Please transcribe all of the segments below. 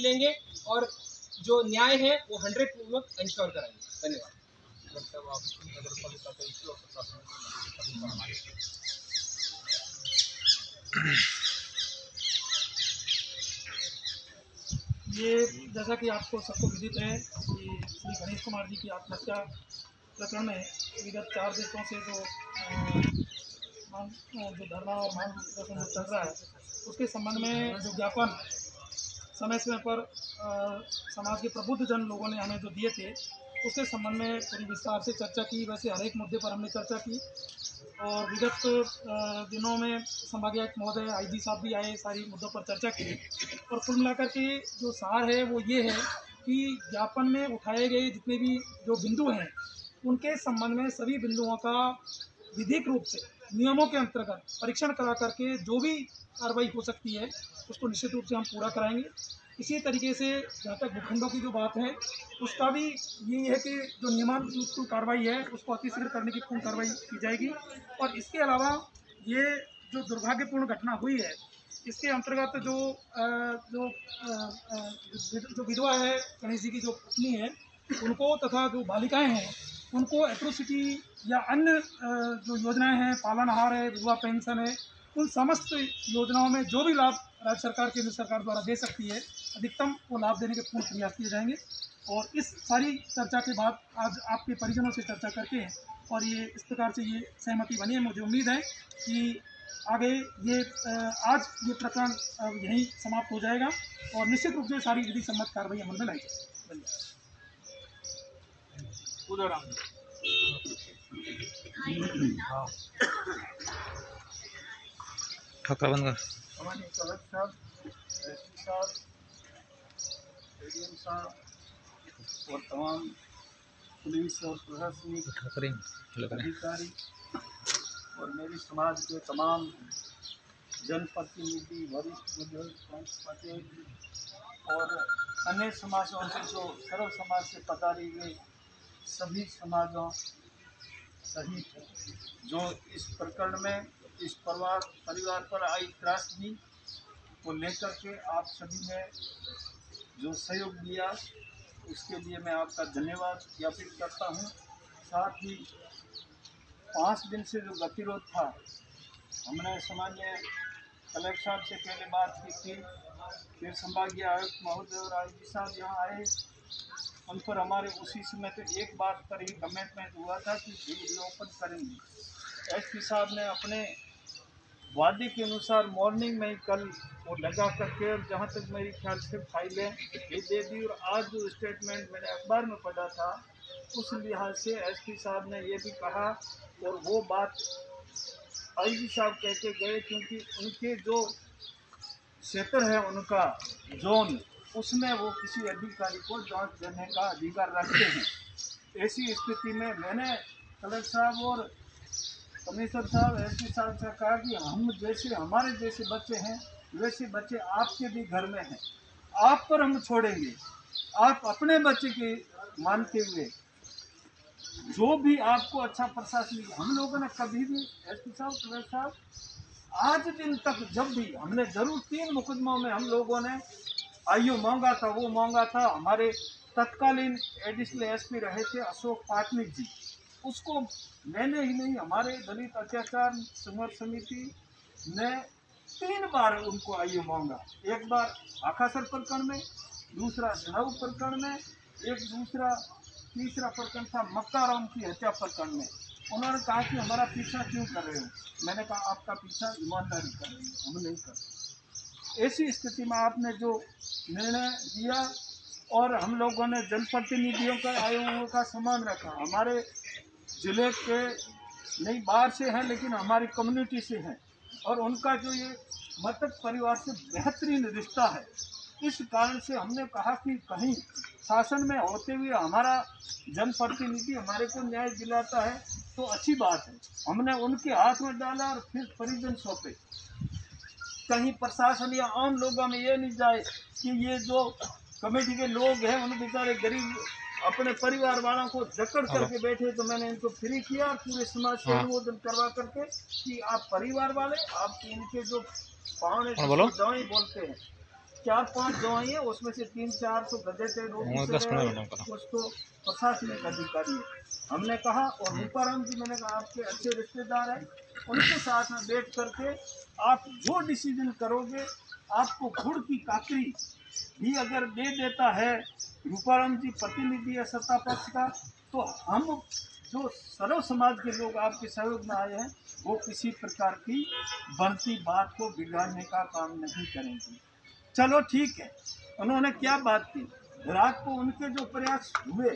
लेंगे और जो न्याय है वो हंड्रेड पूर्वक इंश्योर कराएँगे। धन्यवाद। मतलब ये जैसा कि आपको सबको विदित है कि श्री गणेश कुमार जी की आत्महत्या प्रकरण में विगत चार दिनों से जो जो धरना और प्रदर्शन चल रहा है, उसके संबंध में जो ज्ञापन समय समय पर अ, समाज के प्रबुद्ध जन लोगों ने हमें जो दिए थे उसके संबंध में पूरी विस्तार से चर्चा की वैसे हर एक मुद्दे पर हमने चर्चा की। और विगत दिनों में संभागीय महोदय आई जी साहब भी आए सारी मुद्दों पर चर्चा की। और कुल मिलाकर के जो सार है वो ये है कि ज्ञापन में उठाए गए जितने भी जो बिंदु हैं उनके संबंध में सभी बिंदुओं का विधिक रूप से नियमों के अंतर्गत परीक्षण करा करके जो भी कार्रवाई हो सकती है, उसको निश्चित रूप से हम पूरा कराएँगे। इसी तरीके से जहाँ तक भूखंडों की जो बात है, उसका भी यही है कि जो नियमानुसार कार्रवाई है, उसको अतिशीघ्र करने की पूर्ण कार्रवाई की जाएगी। और इसके अलावा ये जो दुर्भाग्यपूर्ण घटना हुई है, इसके अंतर्गत जो जो जो विधवा है, गणेश जी की जो पत्नी है, उनको तथा जो बालिकाएँ हैं, उनको एट्रोसिटी या अन्य जो योजनाएँ हैं, पालनहार है, विधवा पेंशन है, उन समस्त योजनाओं में जो भी लाभ राज्य सरकार केंद्र सरकार द्वारा दे सकती है, अधिकतम वो लाभ देने के पूर्ण प्रयास किए जाएँगे। और इस सारी चर्चा के बाद आज आपके परिजनों से चर्चा करके और ये इस प्रकार से ये सहमति बनी है, मुझे उम्मीद है कि आगे ये आज ये प्रकरण यहीं समाप्त हो जाएगा और निश्चित रूप से सारी विधि सम्मत कार्रवाई अमल में लाई जाएगी धन्यवाद ठोका बंद कर और तमाम पुलिस और प्रशासनिक ठोकर हेलो करें अधिकारी और मेरी समाज के तमाम जनप्रतिनिधि वरिष्ठ बुज़ुर्ग पंच पटेल और अन्य समाजों से जो सर्व समाज से पधारे हुए सभी समाजों सहित जो इस प्रकरण में इस परिवार परिवार पर आई त्रासदी को लेकर के आप सभी ने जो सहयोग दिया उसके लिए मैं आपका धन्यवाद ज्ञापित करता हूँ। साथ ही पाँच दिन से जो गतिरोध था, हमने सामान्य कलेक्टर साहब से पहले बात की थी। फिर संभागीय आयुक्त महोदय और जी साहब यहाँ आए। उन पर हमारे उसी समय पे एक बात पर ही कमिटमेंट हुआ था कि रीओपन करेंगे। एस पी साहब ने अपने वादे के अनुसार मॉर्निंग में ही कल वो लगा करके और जहाँ तक मेरी ख्याल से फाइलें भी दे दी और आज जो स्टेटमेंट मैंने अखबार में पढ़ा था, उस लिहाज से एसपी साहब ने ये भी कहा और वो बात आईजी साहब कहते गए क्योंकि उनके जो क्षेत्र है, उनका जोन उसमें वो किसी अधिकारी को जाँच देने का अधिकार रखते हैं। ऐसी स्थिति में मैंने कलेक्टर साहब और कमिश्नर साहब एस पी साहब से कहा कि हम जैसे, हमारे जैसे बच्चे हैं, वैसे बच्चे आपके भी घर में हैं। आप पर हम छोड़ेंगे। आप अपने बच्चे के मानते हुए जो भी आपको अच्छा प्रशासन, हम लोगों ने कभी भी एस पी साहब कलेक्टर साहब, आज दिन तक जब भी हमने ज़रूर तीन मुकदमों में हम लोगों ने आयु मांगा था, वो मांगा था। हमारे तत्कालीन एडिशनल एसपी रहे थे अशोक पाटनिक जी। उसको मैंने ही नहीं, हमारे दलित अत्याचार संघर्ष समिति ने तीन बार उनको आयु मांगा एक बार आखासर प्रकरण में, दूसरा सनाऊ प्रकरण में, एक दूसरा, तीसरा प्रकरण था मक्का राम की हत्या प्रकरण में। उन्होंने कहा कि हमारा पीछा क्यों कर रहे हो? मैंने कहा, आपका पीछा ईमानदारी कर रहे हो, हम नहीं कर रहे। ऐसी स्थिति में आपने जो निर्णय दिया और हम लोगों ने जनप्रतिनिधियों का, आयोगों का सम्मान रखा। हमारे ज़िले के नहीं, बाहर से हैं, लेकिन हमारी कम्युनिटी से हैं। और उनका जो ये मृतक परिवार से बेहतरीन रिश्ता है। इस कारण से हमने कहा कि कहीं शासन में होते हुए हमारा जनप्रतिनिधि हमारे को न्याय दिलाता है तो अच्छी बात है। हमने उनके हाथ में डाला और फिर परिजन सौंपे। कहीं प्रशासन या आम लोगों में ये नहीं जाए कि ये जो कमेटी के लोग हैं उन बेचारे गरीब अपने परिवार वालों को जकड़ करके बैठे तो मैंने इनको फ्री किया पूरे समाज से हाँ। अनुमोदन करवा करके कि आप परिवार वाले आप इनके जो पावने दवाई बोलते हैं चार पाँच जो है उसमें से तीन चार तो गजेटेड दस पंद्रह का। तो प्रशासनिक अधिकारी है हमने कहा और रूपाराम जी मैंने कहा आपके अच्छे रिश्तेदार हैं उनके साथ में बैठ करके आप जो डिसीज़न करोगे आपको गुड़ की काकरी भी अगर दे देता है रूपाराम जी प्रतिनिधि है सत्ता पक्ष का तो हम जो सर्व समाज के लोग आपके सहयोग में आए हैं वो किसी प्रकार की बनती बात को बिगाड़ने का काम नहीं करेंगे चलो ठीक है। उन्होंने क्या बात की? रात को उनके जो प्रयास हुए,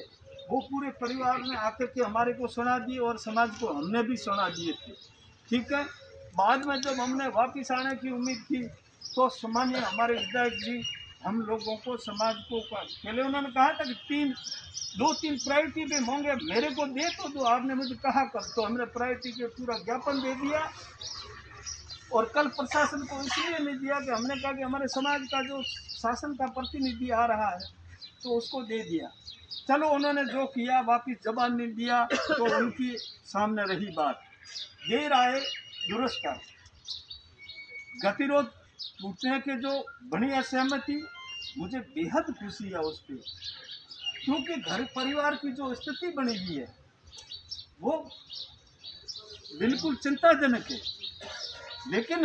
वो पूरे परिवार ने आकर के हमारे को सुना दिए और समाज को हमने भी सुना दिए थे। ठीक है? बाद में जब हमने वापस आने की उम्मीद की तो सामान्य हमारे विधायक जी, हम लोगों को, समाज को पहले उन्होंने कहा था कि तीन, दो तीन प्रायोरिटी पे होंगे, मेरे को दे तो दो, आपने मुझे कहा कर तो हमने प्रायोरिटी के पूरा ज्ञापन दे दिया। और कल प्रशासन को इसलिए नहीं दिया कि हमने कहा कि हमारे समाज का जो शासन का प्रतिनिधि आ रहा है तो उसको दे दिया। चलो उन्होंने जो किया, वापिस जवाब नहीं दिया तो उनकी सामने रही बात। देर आए दुरुस्त गतिरोध टूटने के जो बनी असहमति, मुझे बेहद खुशी है उस पर क्योंकि घर परिवार की जो स्थिति बनी हुई है, वो बिल्कुल चिंताजनक है। लेकिन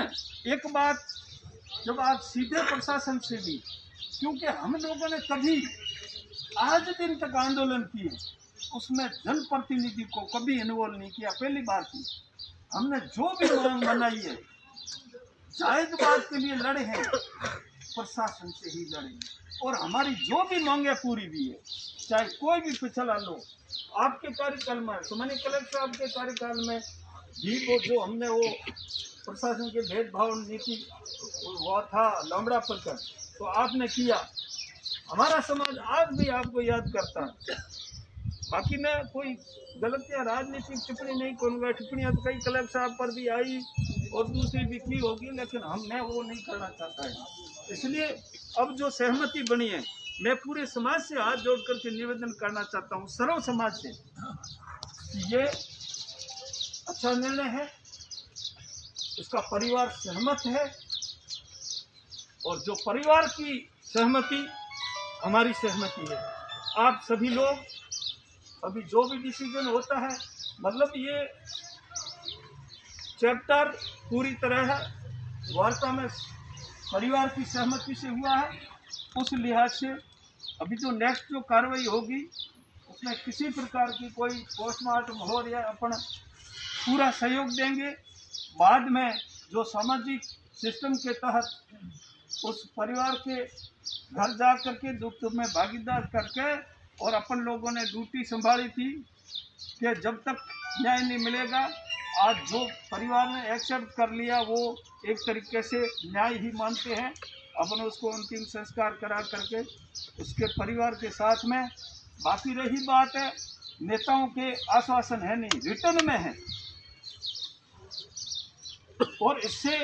एक बात जब आप सीधे प्रशासन से भी, क्योंकि हम लोगों ने कभी आज दिन तक आंदोलन किए, उसमें जनप्रतिनिधि को कभी इन्वॉल्व नहीं किया, पहली बार की, हमने जो भी मांग बनाई है जायज़ बात के लिए लड़े हैं, प्रशासन से ही लड़े हैं। और हमारी जो भी मांगे पूरी भी है, चाहे कोई भी पिछला लो, आपके कार्यकाल में सुमनी कलेक्टर साहब के कार्यकाल में भी वो जो हमने वो प्रशासन के भेदभाव नीति हुआ था लमड़ा पर तो आपने किया। हमारा समाज आज भी आपको याद करता है। बाकी मैं कोई गलत या राजनीतिक टिप्पणी नहीं करूँगा। टिप्पणियाँ तो कई कलेक्टर साहब पर भी आई और दूसरी भी की होगी, लेकिन हम मैं वो नहीं करना चाहता है। इसलिए अब जो सहमति बनी है, मैं पूरे समाज से हाथ जोड़ करके निवेदन करना चाहता हूँ, सर्व समाज से ये अच्छा निर्णय है। इसका परिवार सहमत है और जो परिवार की सहमति, हमारी सहमति है। आप सभी लोग, अभी जो भी डिसीज़न होता है मतलब ये चैप्टर पूरी तरह वार्ता में परिवार की सहमति से हुआ है। उस लिहाज से अभी जो नेक्स्ट जो कार्रवाई होगी, उसमें किसी प्रकार की कोई पोस्टमार्टम हो या अपन पूरा सहयोग देंगे। बाद में जो सामाजिक सिस्टम के तहत उस परिवार के घर जा करके दुख में भागीदार करके और अपन लोगों ने ड्यूटी संभाली थी कि जब तक न्याय नहीं मिलेगा, आज जो परिवार ने एक्सेप्ट कर लिया, वो एक तरीके से न्याय ही मानते हैं। अपन उसको अंतिम संस्कार करा करके उसके परिवार के साथ में बाकी रही बात है, नेताओं के आश्वासन है नहीं रिटर्न में है। और इससे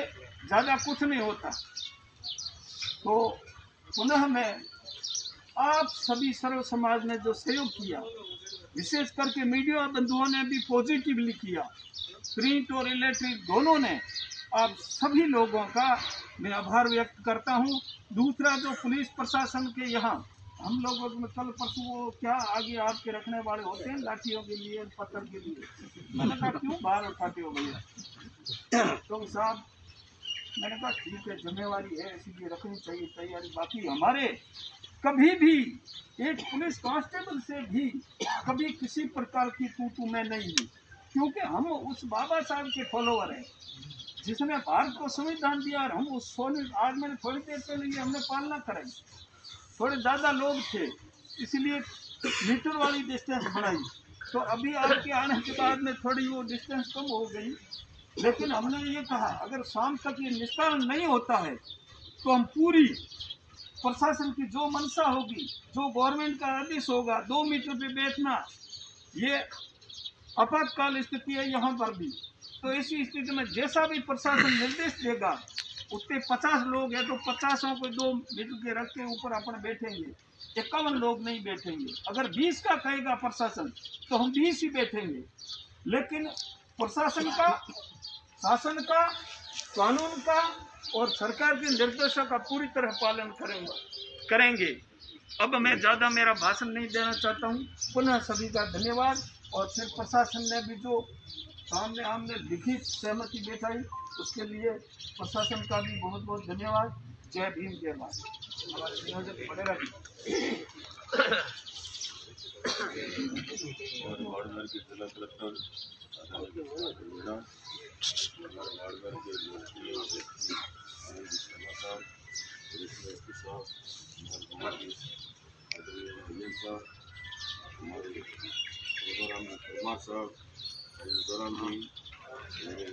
ज़्यादा कुछ नहीं होता। तो पुनः मैं आप सभी सर्व समाज ने जो सहयोग किया, विशेष करके मीडिया बंधुओं ने भी पॉजिटिवली किया। प्रिंट और इलेक्ट्रिक दोनों ने आप सभी लोगों का मैं आभार व्यक्त करता हूँ। दूसरा जो पुलिस प्रशासन के यहाँ हम लोग कल परसों वो क्या आगे आपके रखने वाले होते हैं लाठियों के लिए, पत्थर के लिए? मैंने कहा, क्यों? बाहर उठाते हो भैया। तो साहब, मैंने कहा, ठीक है, जिम्मेवारी है, इसीलिए रखनी चाहिए तैयारी। बाकी हमारे कभी भी एक पुलिस कांस्टेबल से भी कभी किसी प्रकार की तू मैं नहीं हुई क्योंकि हम उस बाबा साहब के फॉलोअर हैं। जिसने भारत को संविधान दिया और हम उस सोने, आज मैंने थोड़ी देर पहले हमने पालना कराई। थोड़े ज़्यादा लोग थे, इसलिए मीटर वाली डिस्टेंस बढ़ाई। तो अभी आपके आने के बाद में थोड़ी वो डिस्टेंस कम हो गई। लेकिन हमने ये कहा, अगर शाम तक ये निस्तारण नहीं होता है तो हम पूरी प्रशासन की जो मंशा होगी, जो गवर्नमेंट का आदेश होगा, दो मीटर पे बैठना, ये आपातकाल स्थिति है यहाँ पर भी। तो इसी स्थिति में जैसा भी प्रशासन निर्देश देगा उतने पचास लोग हैं तो पचासों को दो मीटर के रख के ऊपर अपन बैठेंगे। इक्यावन लोग नहीं बैठेंगे। अगर बीस का कहेगा प्रशासन तो हम बीस ही बैठेंगे। लेकिन प्रशासन का, शासन का, कानून का और सरकार के निर्देशों का पूरी तरह पालन करेंगे। करेंगे। अब मैं ज़्यादा मेरा भाषण नहीं देना चाहता हूँ। पुनः सभी का धन्यवाद। और फिर प्रशासन ने भी जो सामने हमने लिखित सहमति दिखाई उसके लिए प्रशासन का भी बहुत बहुत धन्यवाद। जय भीम, जय में हमारे साहब गोदाराम जी मेरे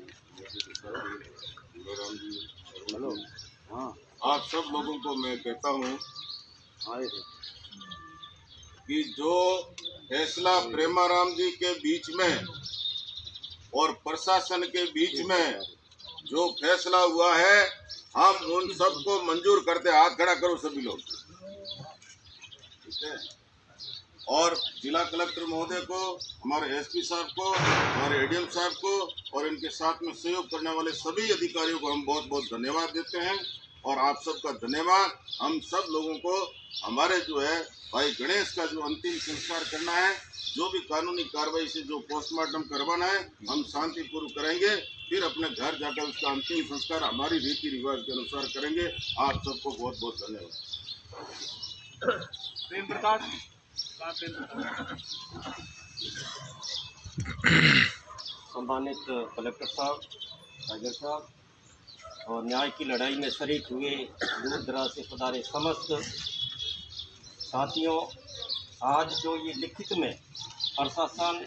जी हेलो हाँ। आप सब लोगों को मैं कहता हूँ कि जो फैसला प्रेमाराम जी के बीच में और प्रशासन के बीच में जो फैसला हुआ है हम उन सबको मंजूर करते हाथ खड़ा करो सभी लोग। ठीक है? और जिला कलेक्टर महोदय को, हमारे एसपी साहब को, हमारे एडीएम साहब को और इनके साथ में सहयोग करने वाले सभी अधिकारियों को हम बहुत बहुत धन्यवाद देते हैं और आप सबका धन्यवाद। हम सब लोगों को, हमारे जो है, भाई गणेश का जो अंतिम संस्कार करना है, जो भी कानूनी कार्रवाई से जो पोस्टमार्टम करवाना है, हम शांतिपूर्वक करेंगे। फिर अपने घर जाकर उसका अंतिम संस्कार हमारी रीति रिवाज के अनुसार करेंगे। आप सबको बहुत बहुत धन्यवाद। प्रेम प्रकाश? सम्मानित कलेक्टर साहब टाइगर साहब, और न्याय की लड़ाई में शरीक हुए दूर दराज से पधारे समस्त साथियों, आज जो ये लिखित में प्रशासन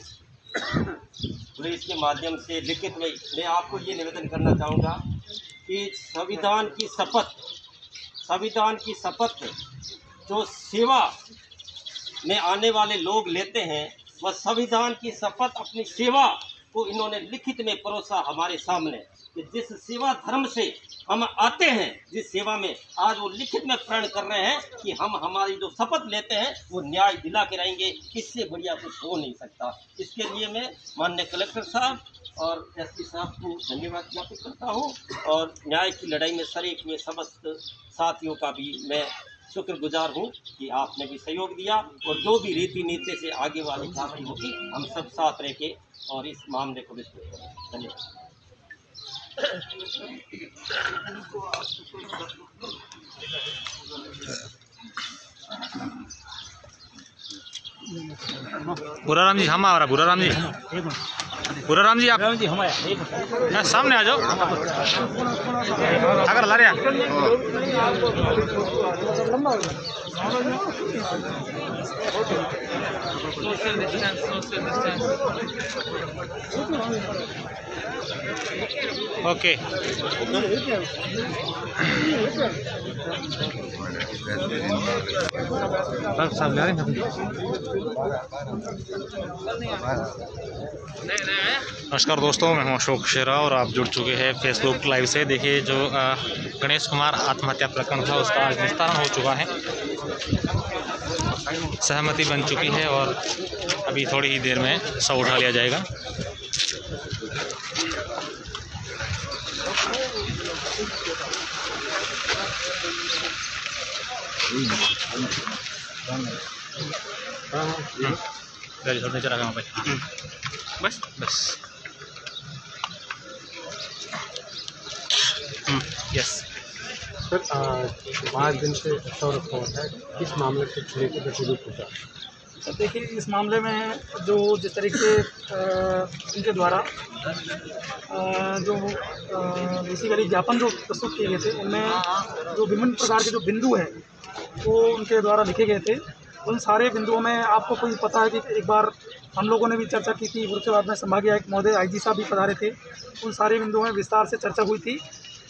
पुलिस के माध्यम से लिखित में, मैं आपको ये निवेदन करना चाहूँगा कि संविधान की शपथ, संविधान की शपथ, जो सेवा में आने वाले लोग लेते हैं, वह संविधान की शपथ, अपनी सेवा को इन्होंने लिखित में परोसा हमारे सामने। कि जिस सेवा धर्म से हम आते हैं, जिस सेवा में आज वो लिखित में प्रण कर रहे हैं कि हम हमारी जो शपथ लेते हैं, वो न्याय दिला के रहेंगे, इससे बढ़िया कुछ हो नहीं सकता। इसके लिए मैं माननीय कलेक्टर साहब और एसपी साहब को धन्यवाद ज्ञापित करता हूँ और न्याय की लड़ाई में शरीक हुए समस्त साथियों का भी मैं शुक्रगुजार हूँ कि आपने भी सहयोग दिया और जो भी रीति नीति से आगे वाली कार्रवाई होगी, हम सब साथ रह के और इस मामले को विस्तृत करें धन्यवाद। बुराराम जी हम आ रहा बुराराम जी। बुराराम जी आप हाँ, सामने आ जाओ। अगर ला रहे। ओके। बस सब ले रहे हैं? नमस्कार दोस्तों, मैं हूँ अशोक शेरा और आप जुड़ चुके हैं फेसबुक लाइव से। देखिए, जो गणेश कुमार आत्महत्या प्रकरण था, उसका आज निस्तारण हो चुका है। सहमति बन चुकी है और अभी थोड़ी ही देर में शव उठा लिया जाएगा। गाड़ी छोड़ने चला गया भाई बस बस यस सर आज पाँच दिन से सौ रिपोर्ट है। किस मामले से लेकर शुरू पूछा तो देखिए इस मामले में जो जिस तरीके से इनके द्वारा जो बेसिकली ज्ञापन जो प्रस्तुत किए गए थे उनमें जो विभिन्न प्रकार के जो बिंदु हैं वो उनके द्वारा लिखे गए थे। उन सारे बिंदुओं में आपको कोई पता है कि एक बार हम लोगों ने भी चर्चा की थी उसके बाद में संभागीय आयुक्त महोदय आई साहब भी पधारे थे, उन सारे बिंदुओं में विस्तार से चर्चा हुई थी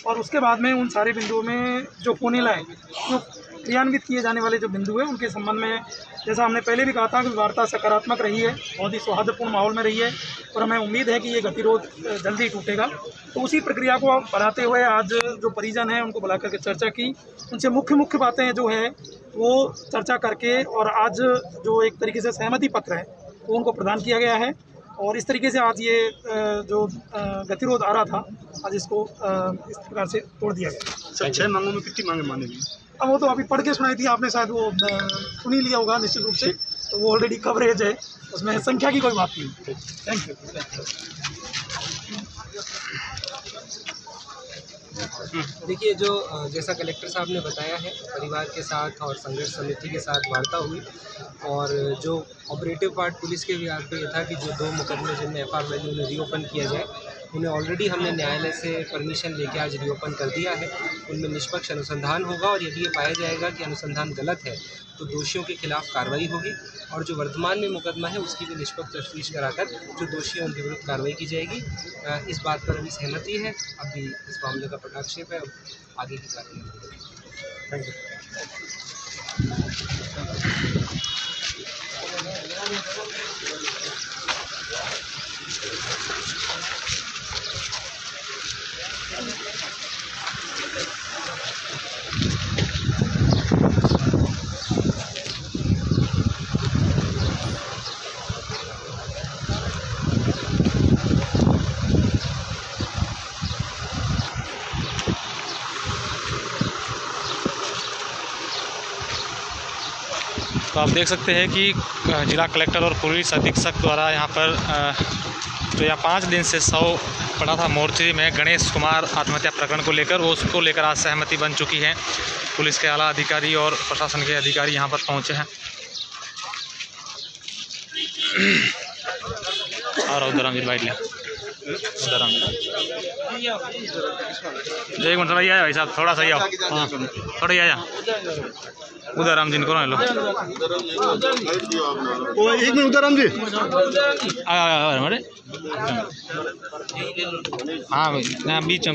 और उसके बाद में उन सारे बिंदुओं में जो होने लाए जो क्रियान्वित किए जाने वाले जो बिंदु हैं, उनके संबंध में जैसा हमने पहले भी कहा था कि वार्ता सकारात्मक रही है, बहुत ही सौहार्दपूर्ण माहौल में रही है और हमें उम्मीद है कि ये गतिरोध जल्दी टूटेगा। तो उसी प्रक्रिया को बढ़ाते हुए आज जो परिजन हैं, उनको बुला करके चर्चा की। उनसे मुख्य मुख्य बातें जो है, वो चर्चा करके और आज जो एक तरीके से सहमति पत्र है, वो उनको प्रदान किया गया है। और इस तरीके से आज ये जो गतिरोध आ रहा था, आज इसको इस प्रकार से तोड़ दिया गया। छह मांगों में कितनी मांगे मानेगी अब वो तो अभी पढ़ के सुनाई थी, आपने शायद वो सुन ही लिया होगा निश्चित रूप से। तो वो ऑलरेडी कवरेज है, उसमें संख्या की कोई बात नहीं। थैंक यू देखिए, जो जैसा कलेक्टर साहब ने बताया है, परिवार के साथ और संघर्ष समिति के साथ वार्ता हुई और जो ऑपरेटिव पार्ट पुलिस के भी पे ये था कि जो दो मुकदमे जिनमें एफ़ आर उन्हें रीओपन किया जाए उन्हें ऑलरेडी हमने न्यायालय से परमिशन लेके आज रीओपन कर दिया है। उनमें निष्पक्ष अनुसंधान होगा और यदि ये पाया जाएगा कि अनुसंधान गलत है तो दोषियों के खिलाफ कार्रवाई होगी और जो वर्तमान में मुकदमा है, उसकी भी निष्पक्ष तफ्तीश कराकर जो दोषी हैं उनके विरुद्ध कार्रवाई की जाएगी। इस बात पर अभी सहमति है। अभी इस मामले का पटाक्षेप है आगे की कार्रवाई थैंक यू तो आप देख सकते हैं कि जिला कलेक्टर और पुलिस अधीक्षक द्वारा यहाँ पर जो यहाँ पाँच दिन से सौ पड़ा था मोर्चे में गणेश कुमार आत्महत्या प्रकरण को लेकर, वो उसको लेकर आज सहमति बन चुकी है। पुलिस के आला अधिकारी और प्रशासन के अधिकारी यहाँ पर पहुँचे हैं। और उधर अमीर जो एक मिनट आया भाई साहब, थोड़ा सा ही हाँ थोड़ा ही आया। उधर हम जिनको लो ओ एक मिनट उधर राम जी हमारे। हाँ भाई ना बीच में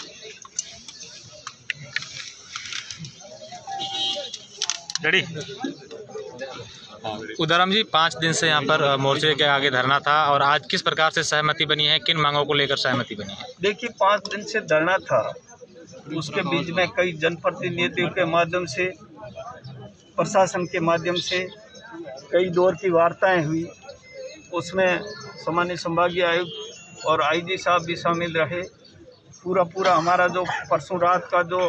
रेडी उदरम जी पाँच दिन से यहाँ पर मोर्चे के आगे धरना था और आज किस प्रकार से सहमति बनी है? किन मांगों को लेकर सहमति बनी है? देखिए पाँच दिन से धरना था। उसके बीच में कई जनप्रतिनिधियों के माध्यम से प्रशासन के माध्यम से कई दौर की वार्ताएँ हुई। उसमें सामान्य संभागीय आयुक्त और आईजी साहब भी शामिल रहे। पूरा पूरा हमारा जो परसों रात का जो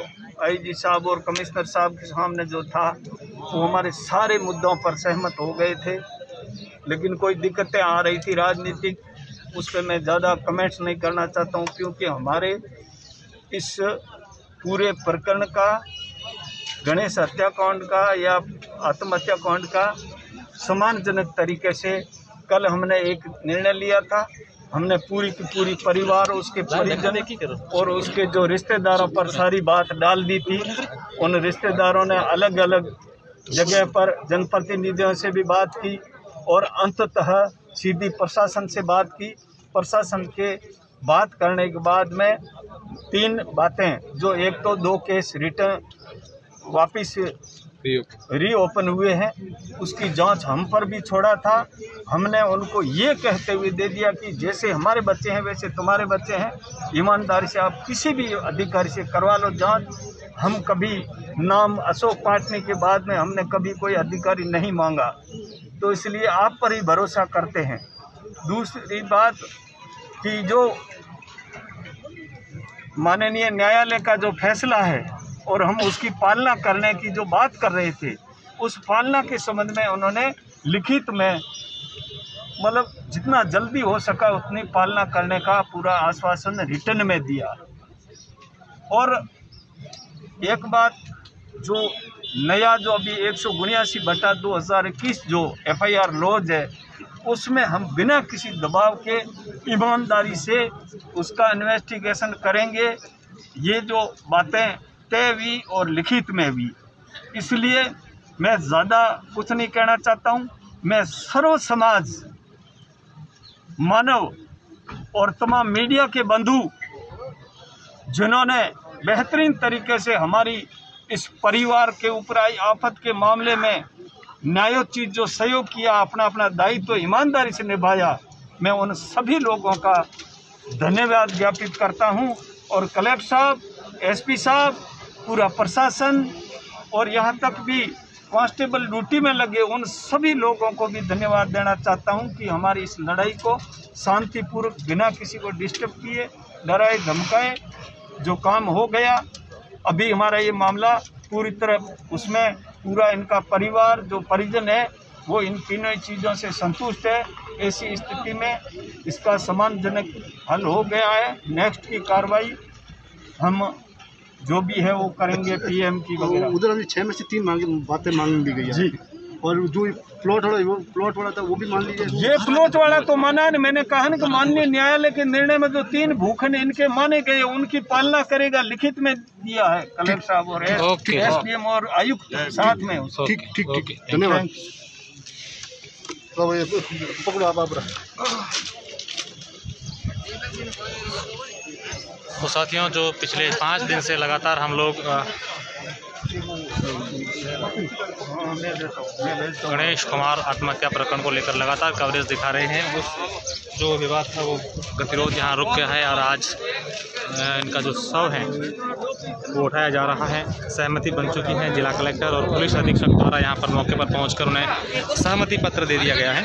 आईजी साहब और कमिश्नर साहब के सामने जो था वो हमारे सारे मुद्दों पर सहमत हो गए थे। लेकिन कोई दिक्कतें आ रही थी राजनीतिक उस पर मैं ज़्यादा कमेंट्स नहीं करना चाहता हूँ क्योंकि हमारे इस पूरे प्रकरण का गणेश हत्याकांड का या आत्महत्या कांड का सम्मानजनक तरीके से कल हमने एक निर्णय लिया था। हमने पूरी की पूरी परिवार उसके परिजन और उसके जो रिश्तेदारों पर सारी बात डाल दी थी उन रिश्तेदारों ने अलग अलग जगह पर जनप्रतिनिधियों से भी बात की और अंततः सीधी प्रशासन से बात की। प्रशासन के बात करने के बाद में तीन बातें, जो एक तो दो केस रिटर्न वापिस रीओपन हुए हैं। उसकी जाँच हम पर भी छोड़ा था। हमने उनको ये कहते हुए दे दिया कि जैसे हमारे बच्चे हैं, वैसे तुम्हारे बच्चे हैं। ईमानदारी से आप किसी भी अधिकारी से करवा लो जाँच। हम कभी नाम अशोक पाटने के बाद में हमने कभी कोई अधिकारी नहीं मांगा। तो इसलिए आप पर ही भरोसा करते हैं। दूसरी बात कि जो माननीय न्यायालय का जो फैसला है और हम उसकी पालना करने की जो बात कर रहे थे, उस पालना के संबंध में उन्होंने लिखित में मतलब जितना जल्दी हो सका उतनी पालना करने का पूरा आश्वासन रिटर्न में दिया। और एक बात जो नया जो अभी एक सौ उन्यासी बटा दो हज़ार इक्कीस जो एफ़ आई आर लॉज है, उसमें हम बिना किसी दबाव के ईमानदारी से उसका इन्वेस्टिगेशन करेंगे। ये जो बातें तय हुई और लिखित में हुई, इसलिए मैं ज़्यादा कुछ नहीं कहना चाहता हूँ। मैं सर्व समाज, मानव और तमाम मीडिया के बंधु, जिन्होंने बेहतरीन तरीके से हमारी इस परिवार के ऊपर आई आफत के मामले में न्यायोचित जो सहयोग किया अपना अपना दायित्व तो ईमानदारी से निभाया, मैं उन सभी लोगों का धन्यवाद ज्ञापित करता हूँ और कलेक्टर साहब, एसपी साहब, पूरा प्रशासन और यहाँ तक भी कांस्टेबल ड्यूटी में लगे उन सभी लोगों को भी धन्यवाद देना चाहता हूँ कि हमारी इस लड़ाई को शांतिपूर्वक बिना किसी को डिस्टर्ब किए डराए धमकाए जो काम हो गया अभी हमारा ये मामला पूरी तरह उसमें पूरा इनका परिवार जो परिजन है वो इन तीनों चीज़ों से संतुष्ट है। ऐसी स्थिति में इसका सम्मानजनक हल हो गया है। नेक्स्ट की कार्रवाई हम जो भी है वो करेंगे पीएम की वगैरह। उधर अभी छः में से तीन मांगे बातें मांग ली गई है। जी। और जो प्लॉट वाला वो प्लॉट वाला था वो भी मान लीजिए। ये प्लॉट वाला तो माना है मैंने कहा ना कि माननीय न्यायालय के निर्णय में जो तीन भूखन इनके माने गए उनकी पालना करेगा लिखित में दिया है कलेक्टर साहब और ओके। एसडीएम और आयुक्त साथ में। ठीक ठीक ठीक। धन्यवाद। तो पकड़ो आप आप तो साथियों जो पिछले पाँच दिन से लगातार हम लोग गणेश कुमार आत्महत्या प्रकरण को लेकर लगातार कवरेज दिखा रहे हैं। उस जो विवाद था, वो गतिरोध यहाँ रुक गया है और आज इनका जो शव है, वो उठाया जा रहा है। सहमति बन चुकी है जिला कलेक्टर और पुलिस अधीक्षक द्वारा यहाँ पर मौके पर पहुँचकर उन्हें सहमति पत्र दे दिया गया है।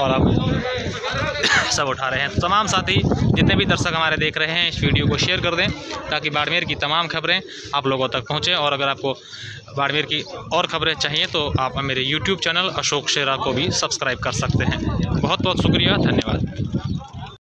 और अब सब उठा रहे हैं। तो तमाम साथी, जितने भी दर्शक हमारे देख रहे हैं, इस वीडियो को शेयर कर दें, ताकि बाड़मेर की तमाम खबरें आप लोगों तक पहुँचें और अगर आपको बाड़मेर की और खबरें चाहिए तो आप मेरे यूट्यूब चैनल अशोक शेरा को भी सब्सक्राइब कर सकते हैं। बहुत बहुत शुक्रिया, धन्यवाद।